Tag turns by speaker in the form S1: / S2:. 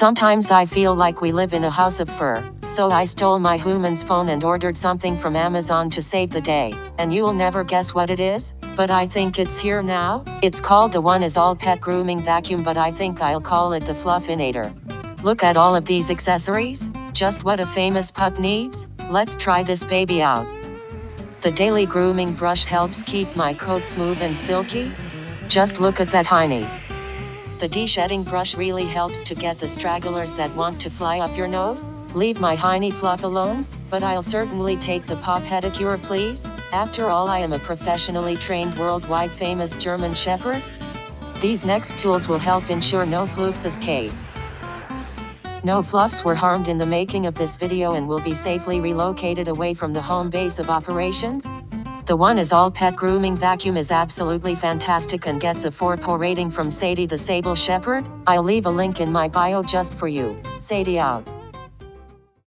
S1: Sometimes I feel like we live in a house of fur, so I stole my human's phone and ordered something from Amazon to save the day. And you'll never guess what it is? But I think it's here now. It's called the One is All Pet Grooming Vacuum, but I think I'll call it the Fluffinator. Look at all of these accessories, just what a famous pup needs. Let's try this baby out. The daily grooming brush helps keep my coat smooth and silky. Just look at that hiney. The de-shedding brush really helps to get the stragglers that want to fly up your nose. Leave my hiney fluff alone, but I'll certainly take the paw pedicure please. After all I am a professionally trained worldwide famous German Shepherd. These next tools will help ensure no floofs escape. No fluffs were harmed in the making of this video and will be safely relocated away from the home base of operations. The One is All Pet Grooming Vacuum is absolutely fantastic and gets a 4 rating from Sadie the Sable Shepherd. I'll leave a link in my bio just for you. Sadie out.